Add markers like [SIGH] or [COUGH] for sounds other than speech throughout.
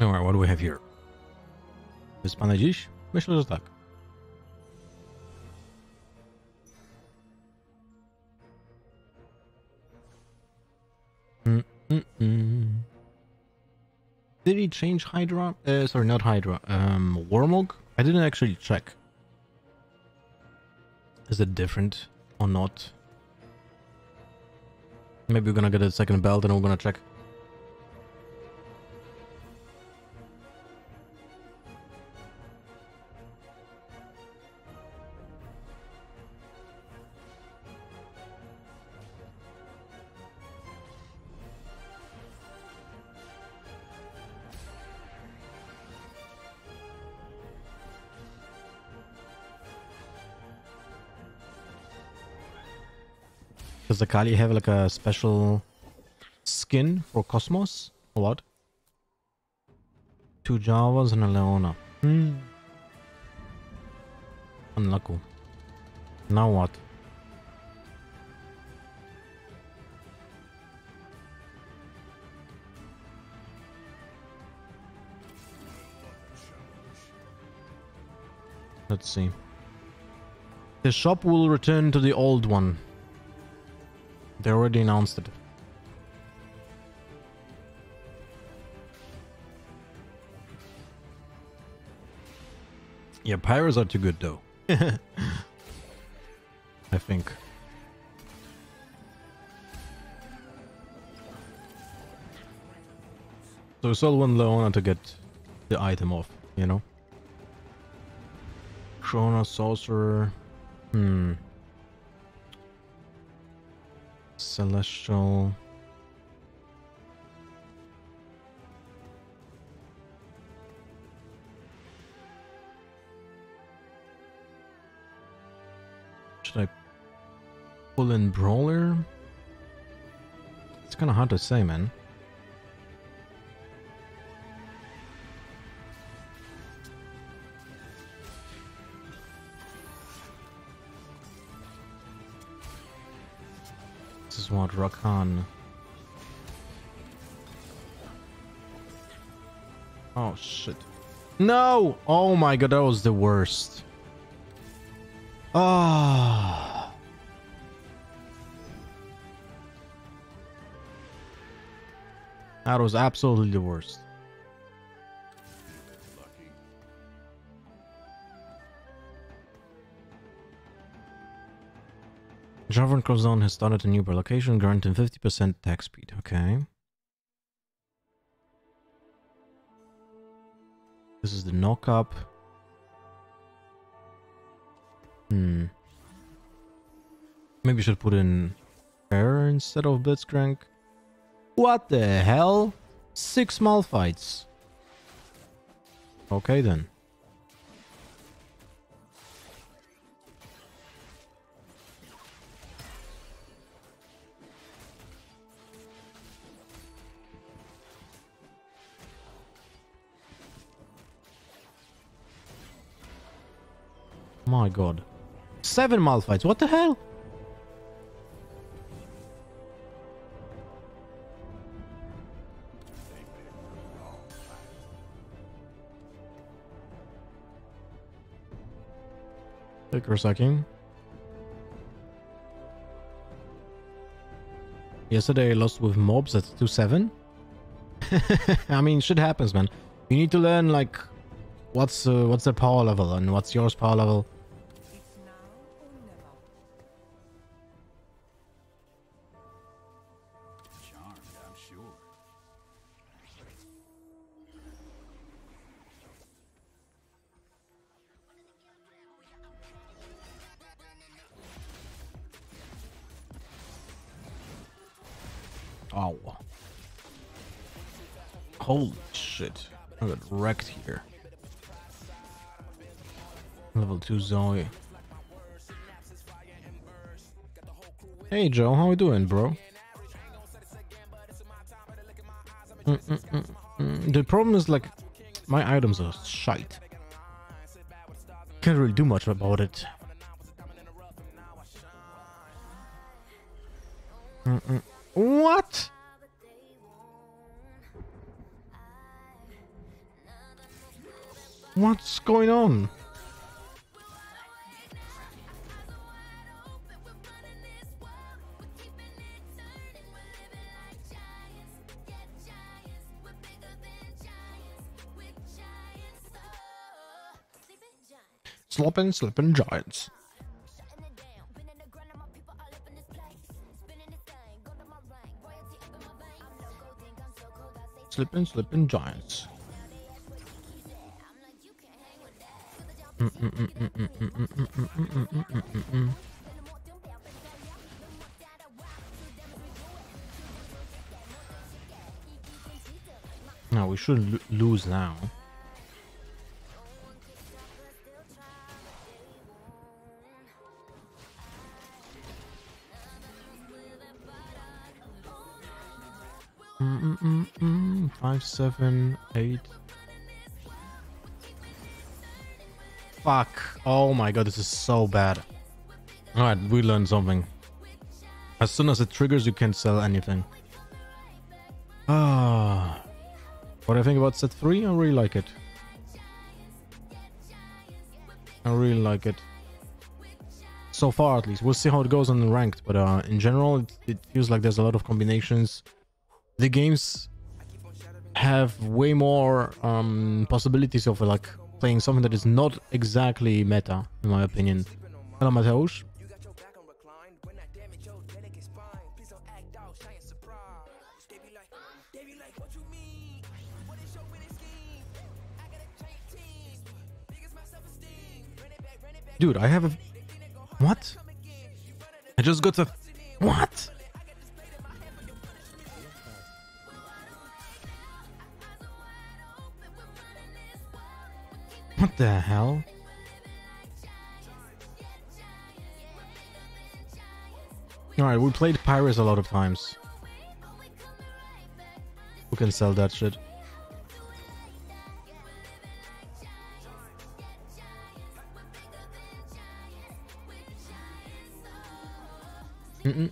Alright, what do we have here? Wyspane dziś? Myślę, że tak. Did he change Hydra? Uh, sorry, not Hydra. Um? I didn't actually check. Is it different or not? Maybe we're gonna get a second belt and we're gonna check. The Kali have like a special skin for Cosmos? What? Two Jarvans and a Leona. Hmm. Unlucky. Now what? Let's see. The shop will return to the old one. They already announced it. Yeah, pyros are too good though. [LAUGHS] I think. So we sold one Leona to get the item off, you know? Chrono Sorcerer. Hmm. Celestial. Should I pull in Brawler? It's kind of hard to say, man. Is Rakan. Oh shit. No! Oh my god, that was the worst. Ah. That was absolutely the worst. Javon Crozon has started a new location, granting 50% attack speed. Okay. This is the knock up. Hmm. Maybe should put in air instead of Blitzcrank. What the hell? Six Malphites. Okay then. My god. Seven Malphites, what the hell? Take a second. Yesterday I lost with mobs at 2-7. [LAUGHS] I mean, shit happens, man. You need to learn, like, what's uh, what's their power level and what's yours power level. 2 Hey Joe, how we doing, bro? Mm, mm, mm, mm. The problem is like my items are shite. Can't really do much about it. Mm-mm. What? What's going on? Sloppin' slippin' giants. Slippin' slippin' giants. No, we shouldn't lo- lose now. Mm-mm-mm-mm. Five, seven, eight. Fuck. Oh my god, this is so bad. Alright, we learned something. As soon as it triggers, you can't sell anything. Ah. What do I think about set 3? I really like it. I really like it. So far, at least. We'll see how it goes on ranked, but uh, in general, it, it feels like there's a lot of combinations. The games have way more um, possibilities of like playing something that is not exactly meta, in my opinion. Hello, Mateusz. Dude, I have a... What? I just got a... What? What the hell? Alright, we played Pirates a lot of times. Who can sell that shit. Mm-mm,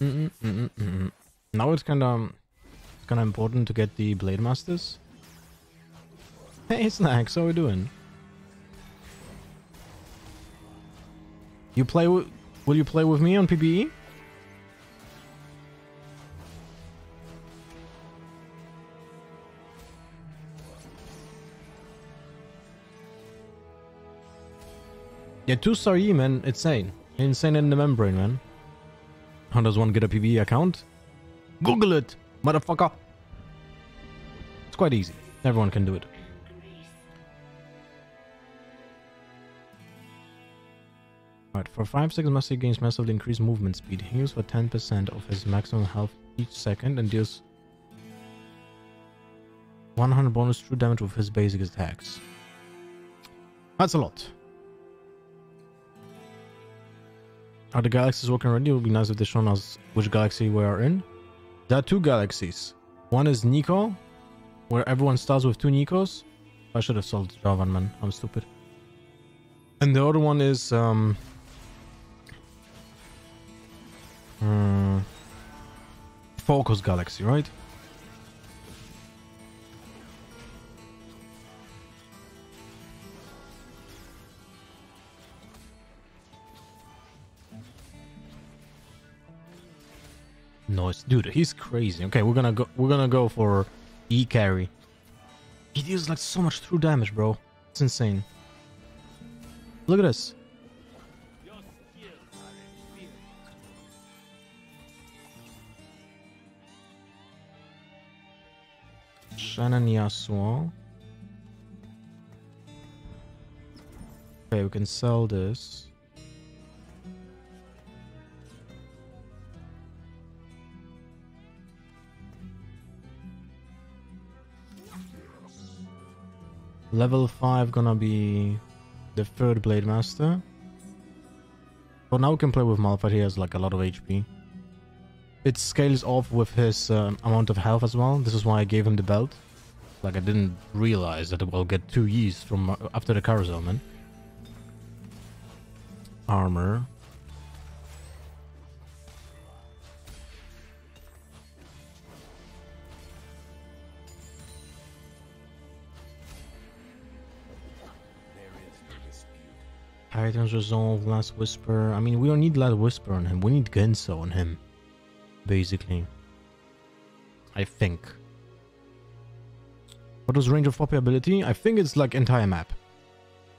mm-mm, mm-mm. Now it's kind of kind of important to get the Blade Masters. Hey, Snacks, how we doing? You play with... Will you play with me on PBE? Yeah, two star E, man. Insane. Insane in the membrane, man. How does one get a PBE account? Google it, motherfucker. It's quite easy. Everyone can do it. Right, for 5 seconds, Master gains massively increased movement speed. Heals for 10% of his maximum health each second and deals 100 bonus true damage with his basic attacks. That's a lot. Are the galaxies working already? It would be nice if they shown us which galaxy we are in. There are two galaxies. One is Neeko, where everyone starts with two Neekos. I should have sold Jarvan, man. I'm stupid. And the other one is um, Hmm. Focus Galaxy, right? Nice, dude. He's crazy. Okay, we're gonna go. We're gonna go for E carry. He deals like so much true damage, bro. It's insane. Look at this. Shannon Yasuo. Okay, we can sell this. Level 5 gonna be the third Blade Master. But now we can play with Malphite, he has like a lot of HP. It scales off with his uh, amount of health as well. This is why I gave him the belt. Like I didn't realize that we'll get two Ys from uh, after the carousel, man. Armor. Titans Resolve, Last Whisper. I mean, we don't need Last Whisper on him. We need Guinsoo on him, basically. I think. What was range of Poppy ability? I think it's like entire map,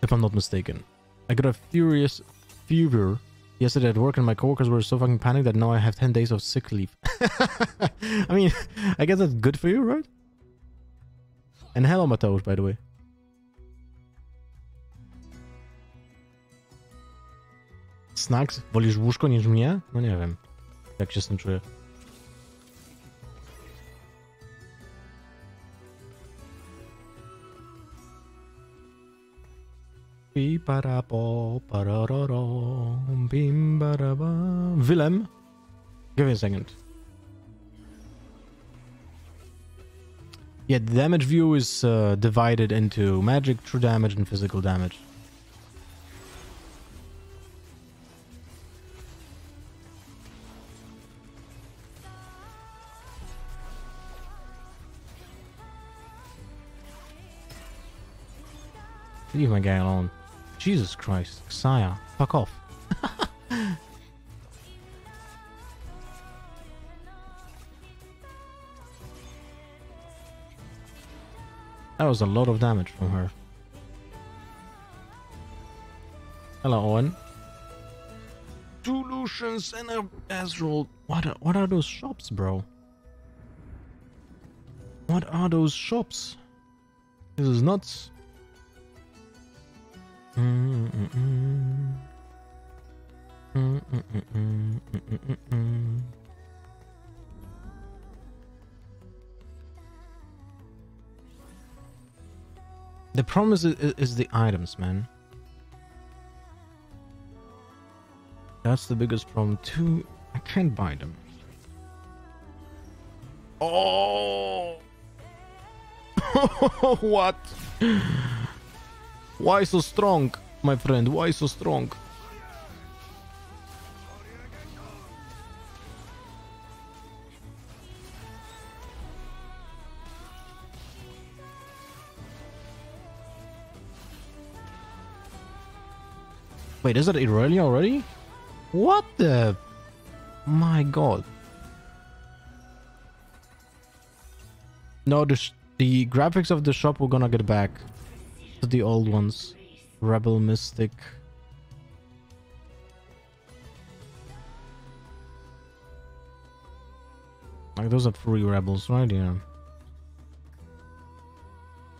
if I'm not mistaken. I got a furious fever yesterday at work and my coworkers were so fucking panicked that now I have 10 days of sick leave. [LAUGHS] I mean, I guess that's good for you, right? And hello, Mateusz, by the way. Snacks? Wolisz łóżko niż mnie? No nie wiem. Jak się z Willem? Give me a second. Yeah, the damage view is uh, divided into magic, true damage, and physical damage. Leave my guy alone. Jesus Christ. Xayah, fuck off. [LAUGHS] that was a lot of damage from her. Hello, Owen. Two Lucians and a Ezreal. What are, what are those shops, bro? What are those shops? This is nuts. Mm-mm-mm. Mm-mm-mm. Mm-mm-mm. The problem is, is, is the items, man. That's the biggest problem too. I can't buy them. Oh! [LAUGHS] what? [LAUGHS] Why so strong, my friend? Why so strong? Wait, is it Irelia already? What the? My god. No, the, the graphics of the shop we're gonna get back the old ones. Rebel Mystic. Like those are free rebels, right? Yeah.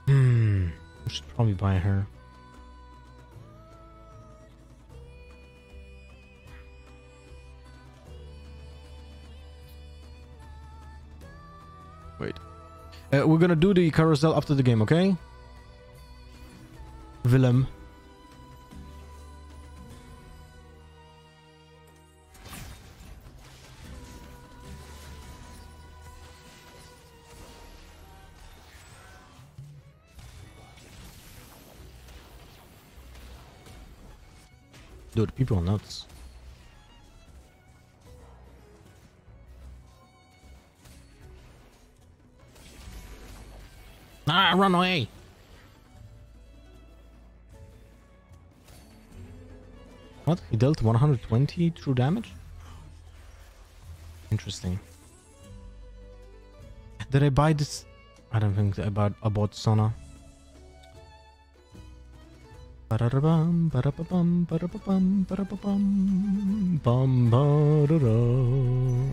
Hmm. We should probably buy her. Wait. Uh, we're gonna do the carousel after the game, okay? Willem. Dude, people are nuts. Ah, run away! What? He dealt 120 true damage? Interesting. Did I buy this? I don't think I bought, I bought Sona.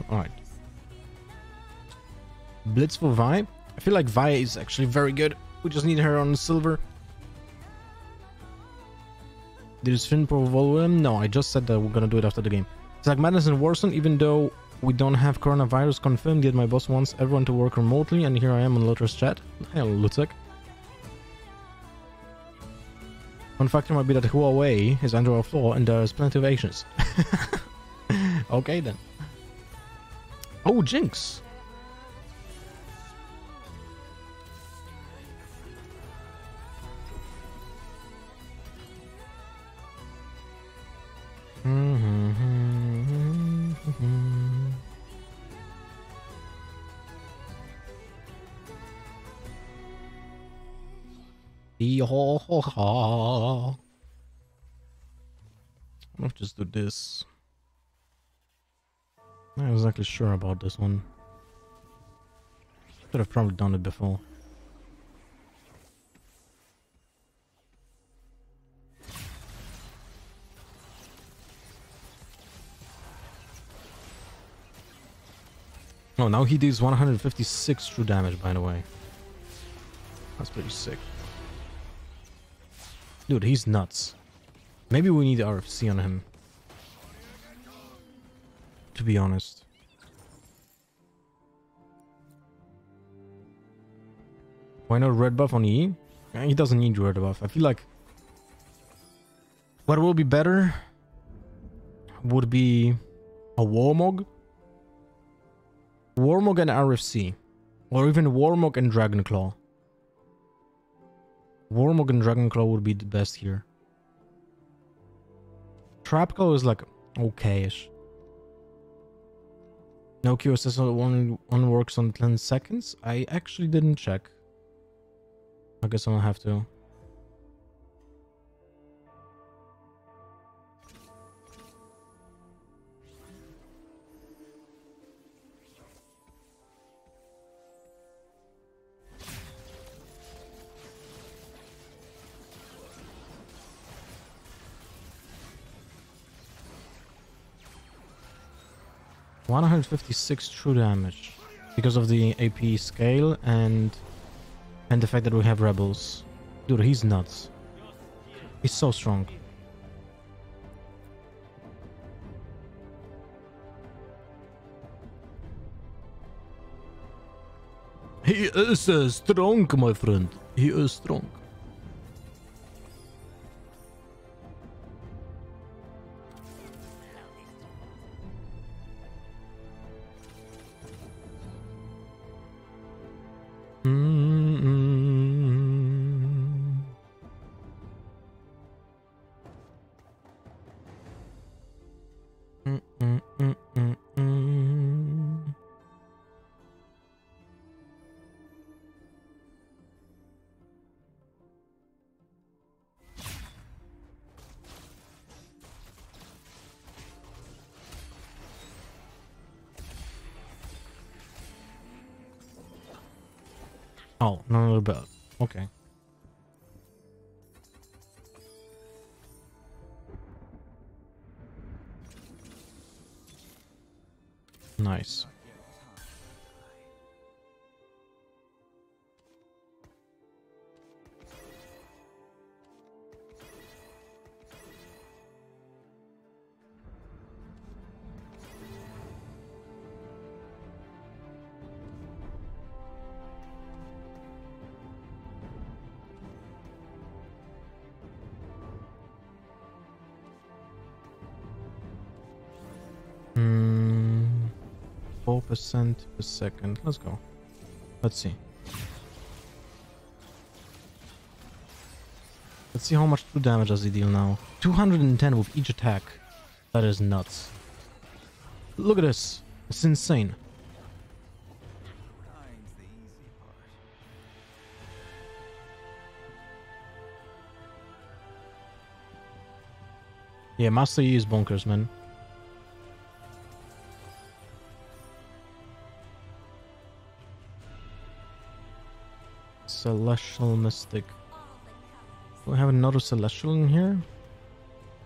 Alright. Blitz for Vi. I feel like Vi is actually very good. We just need her on silver. Did Finn provolve him? No, I just said that we're gonna do it after the game. It's like Madness in Warzone, even though we don't have coronavirus confirmed yet, my boss wants everyone to work remotely, and here I am on Lothar's chat. Hello, Lutzek. One factor might be that Huawei is under our floor, and there's plenty of Asians. [LAUGHS] okay then. Oh, Jinx! Baby, ho, ho, ho. I'll just do this. I'm Not exactly sure about this one. Should have probably done it before. Oh, now he deals 156 true damage, by the way. That's pretty sick. Dude, he's nuts. Maybe we need RFC on him. To be honest. Why not red buff on E? He doesn't need red buff. I feel like what will be better would be a Warmog. Warmog and RFC. Or even Warmog and Dragonclaw. Warmog and Dragonclaw would be the best here. Trapclaw is like okay-ish. No QSS only one works on 10 seconds? I actually didn't check. I guess I'll have to. One hundred fifty-six true damage because of the AP scale and and the fact that we have rebels. Dude, he's nuts. He's so strong. He is uh, strong, my friend. He is strong. Nice. Percent per second. Let's go. Let's see. Let's see how much true damage does he deal now. 210 with each attack. That is nuts. Look at this. It's insane. Yeah, Master Yi is bonkers, man. Celestial Mystic. Do we have another Celestial in here?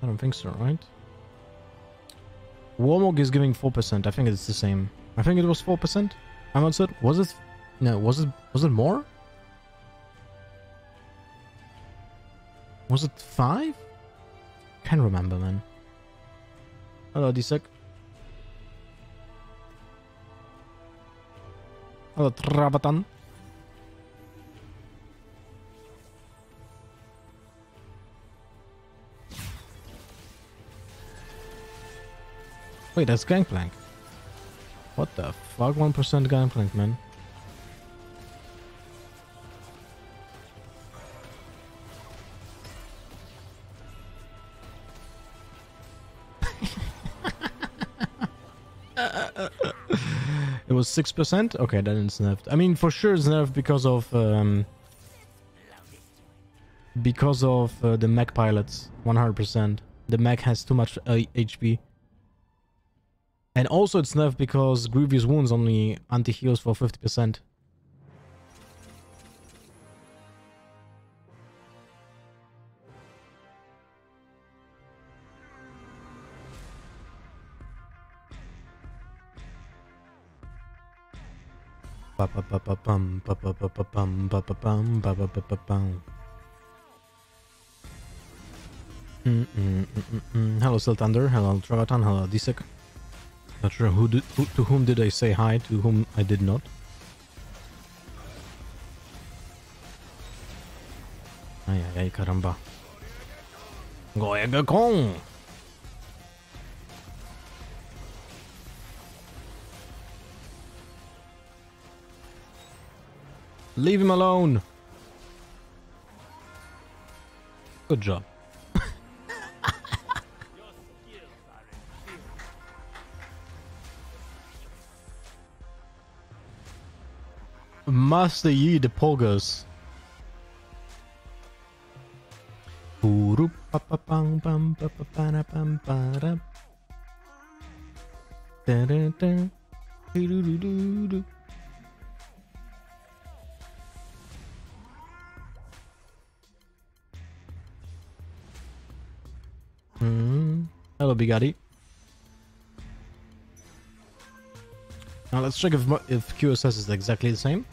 I don't think so, right? Warmog is giving 4%. I think it's the same. I think it was 4%. How much it? Was it? No, was it was it more? Was it 5? Can't remember, man. Hello, Disek. Hello, Trabatan. Wait, that's Gangplank. What the fuck? 1% Gangplank, man. [LAUGHS] It was 6%? Okay, then it's nerfed. I mean, for sure it's nerfed because of... Um, because of uh, the mech pilots. 100%. The mech has too much uh, HP. And also it's nerfed because Grievous Wounds only anti-heals for 50%. Ba-ba-ba-ba-bum, ba-ba-ba-ba-bum, ba-ba-bum, ba-ba-ba-ba-bum. Mm, mm, mm. Hello, Still Thunder. Hello, Travatan. Hello, Disek. Not sure who, did, who to whom did I say hi, to whom I did not. Ay, ay, ay, caramba. Goya Kong! Leave him alone! Good job. Master Yi the Poggers. Hmm. Hello, Bigatti. Now let's check if, if QSS is exactly the same.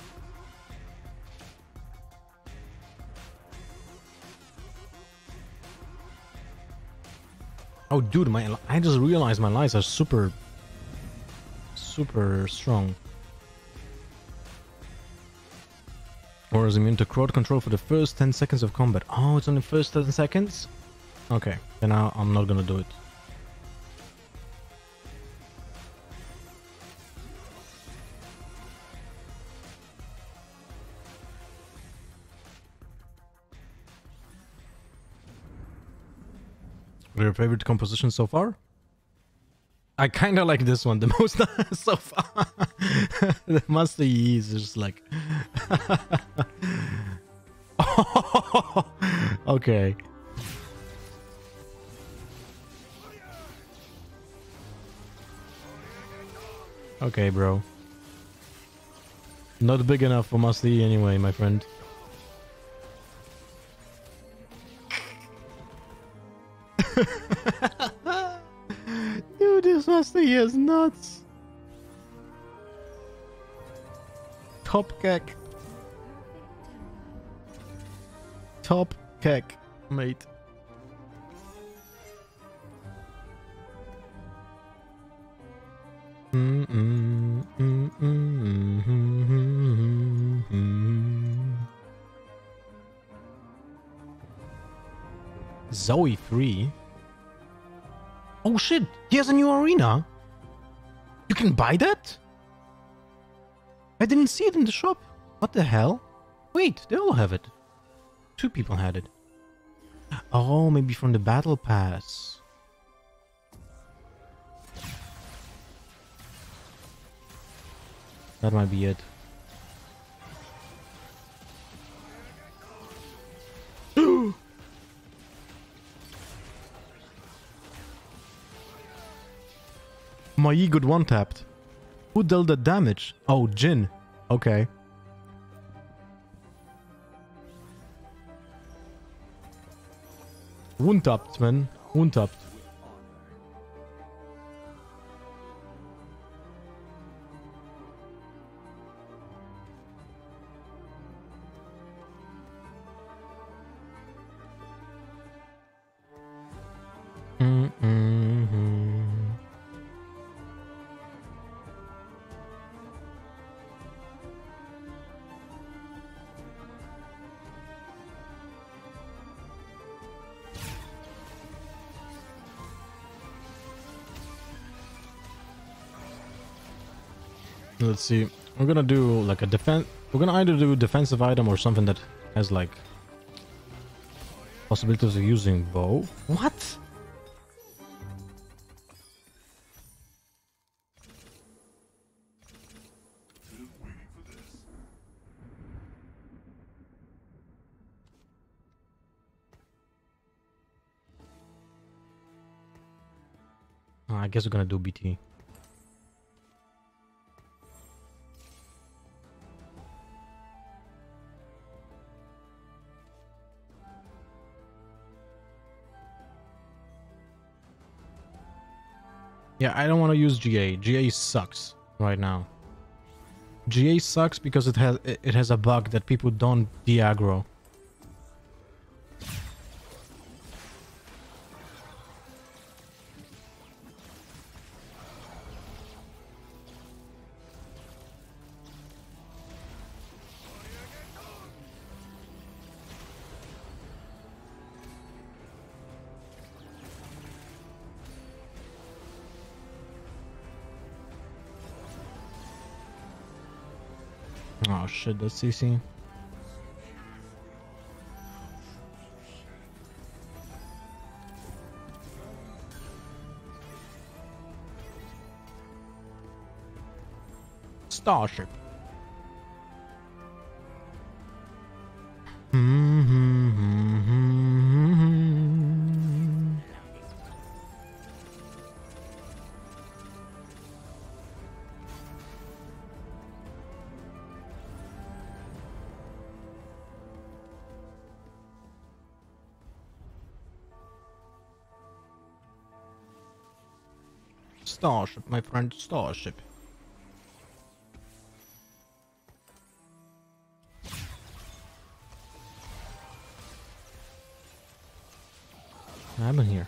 Oh, dude, my I just realized my lights are super, super strong. Or is immune to crowd control for the first 10 seconds of combat. Oh, it's only first 10 seconds? Okay, then I, I'm not gonna do it. Your favorite compositions so far? I kind of like this one the [LAUGHS] most [LAUGHS] so far. the Master Yi is just like. [LAUGHS] okay. Okay, bro. Not big enough for Master Yi anyway, my friend. [LAUGHS] Dude, this Master is nuts. Top keck. Top keck, mate. Mm, mm, mm. Zoe 3? Oh shit, he has a new arena. You can buy that? I didn't see it in the shop. What the hell? Wait, they all have it. Two people had it. Oh, maybe from the battle pass. That might be it. My E got one tapped. Who dealt the damage? Oh, Jhin. Okay. One tapped, man. One Let's see. We're gonna do like a defense. We're gonna either do defensive item or something that has like possibilities of using bow. What? Uh, I guess we're gonna do BT. Yeah, I don't want to use GA. GA sucks right now. GA sucks because it has it has a bug that people don't de-aggro. Shit, that's CC. Starship. Starship, my friend, Starship. What happened here?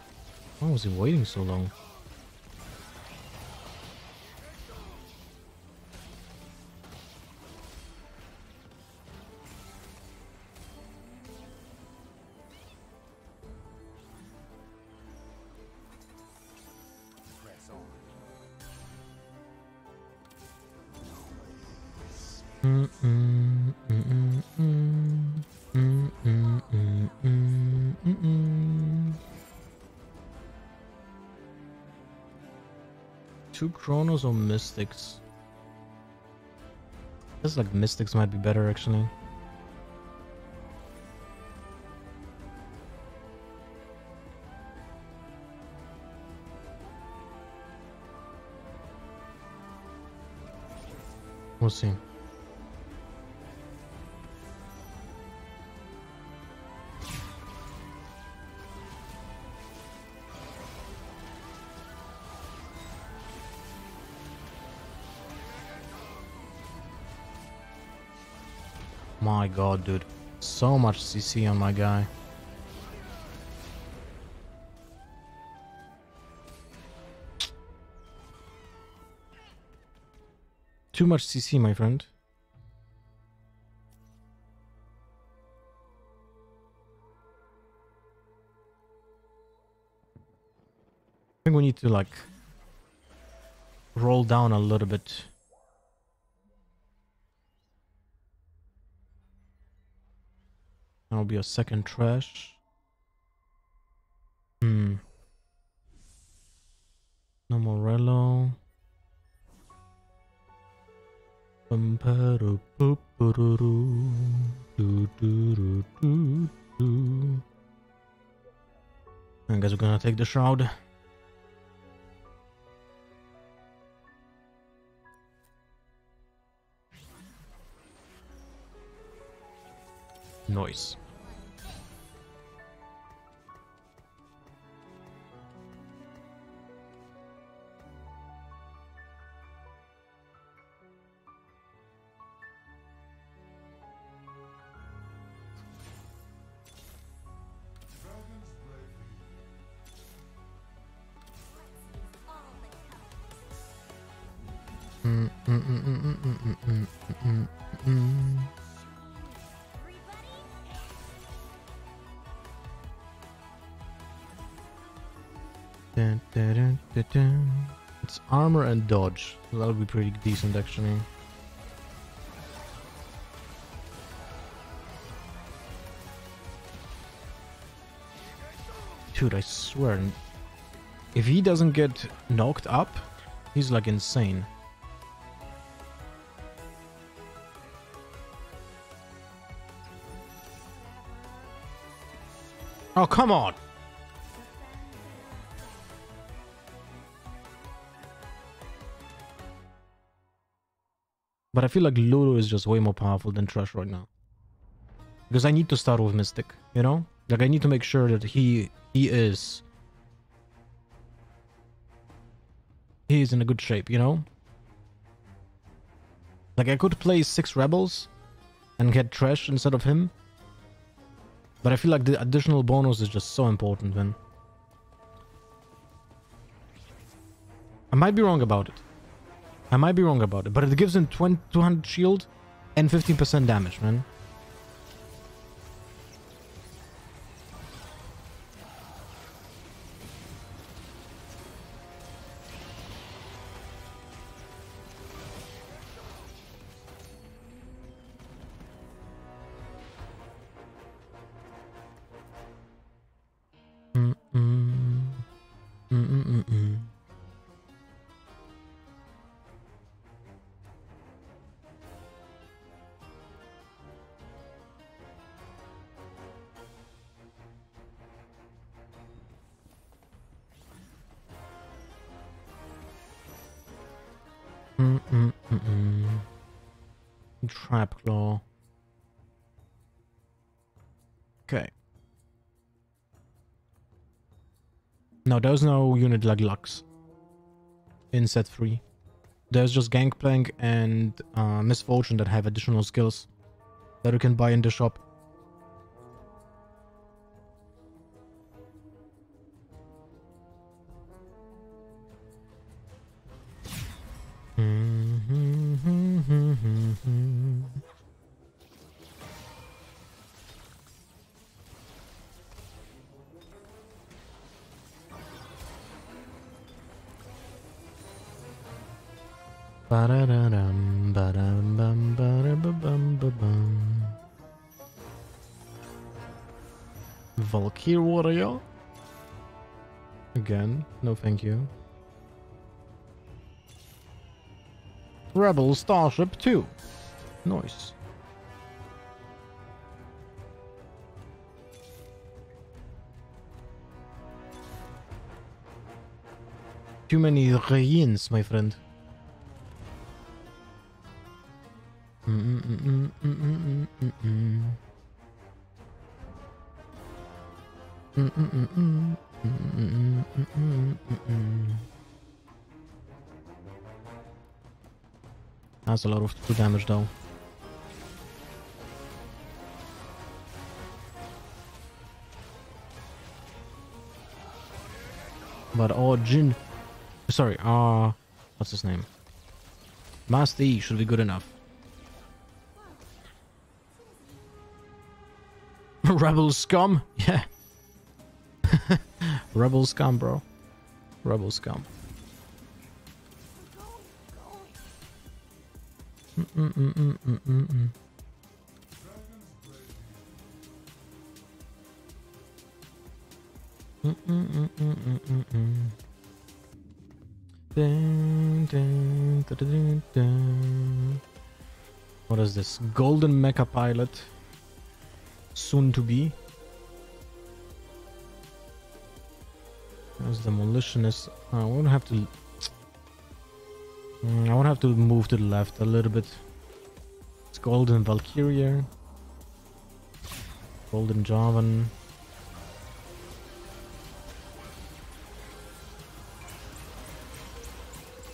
Why was he waiting so long? Chronos or Mystics? This like Mystics might be better actually. We'll see. God, dude. So much CC on my guy. Too much CC, my friend. I think we need to like roll down a little bit. That'll be a second trash. Hmm. No Morello. I guess we're gonna take the shroud. Noise. Mm, dun, dun, dun. It's armor and dodge. That'll be pretty decent actually. Dude, I swear, if he doesn't get knocked up, he's like insane. Oh, come on! But I feel like Lulu is just way more powerful than Thresh right now. Because I need to start with Mystic, you know? Like I need to make sure that he he is he is in a good shape, you know? Like I could play six rebels and get Thresh instead of him. But I feel like the additional bonus is just so important then. I might be wrong about it. I might be wrong about it, but it gives him 20, 200 shield and 15% damage, man. Mm, mm. Trap claw. Okay. No, there's no unit like Lux in set 3. There's just Gangplank and uh, Miss Fortune that have additional skills that you can buy in the shop. Ba-dum, warrior? Again, no thank you. Rebel Starship 2. Nice. Too many Rayins, my friend. That's a lot of true damage though. But oh Jhin sorry, uh what's his name? Master E should be good enough. [LAUGHS] Rebel scum? Yeah. [LAUGHS] Rebel scum, bro. Rebel scum. Dun, dun, dun. What is this? Golden Mecha Pilot. Soon to be. As demolitionist. I won't have to. Mm, I won't have to move to the left a little bit. It's Golden Valkyria. Golden Jarvan.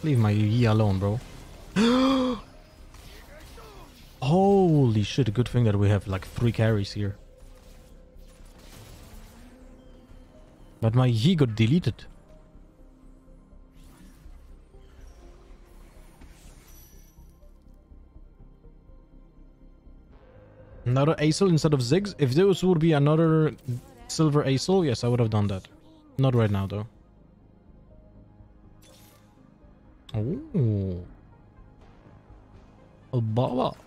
Leave my Yi alone, bro. Holy shit, good thing that we have like three carries here. But my Yi got deleted. Another Acel instead of Ziggs? If this would be another Silver Acel, yes, I would have done that. Not right now, though. Oh. A Baba.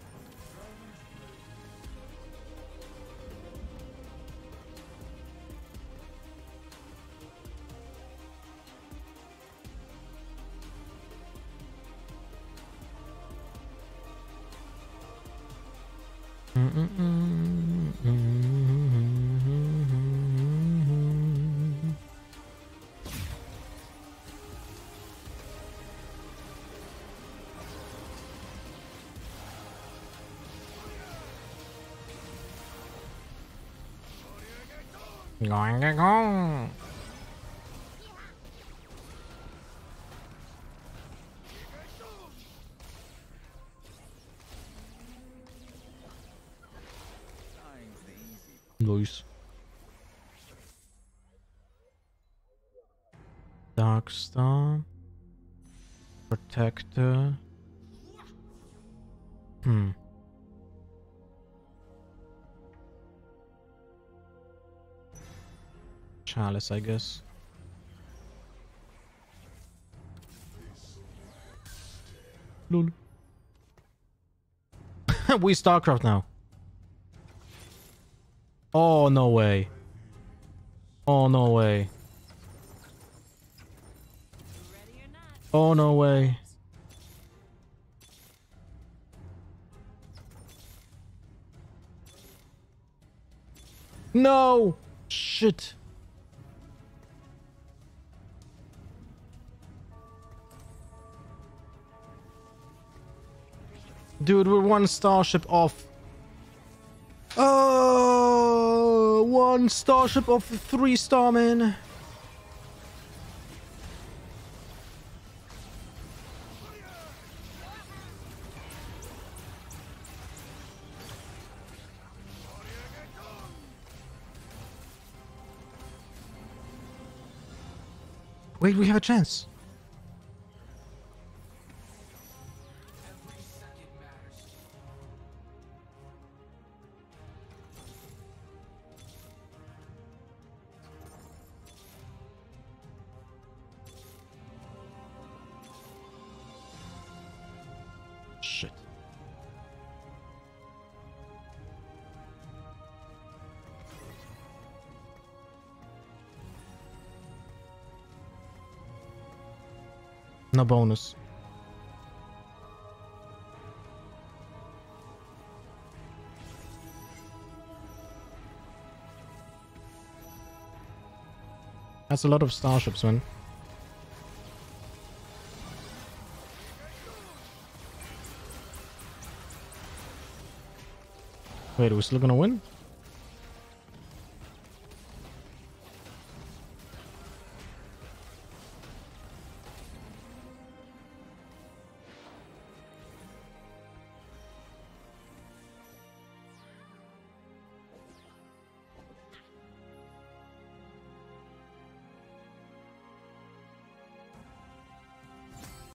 Going, going. Dark Star. Protector. Hmm. Chalice, I guess. Lol. [LAUGHS] we StarCraft now. Oh, no way. Oh, no way. Oh, no way. No! Shit. Dude, we're one starship off. Oh, one starship of three starmen. Wait, we have a chance. Bonus. That's a lot of starships, man. Wait, are we still gonna win?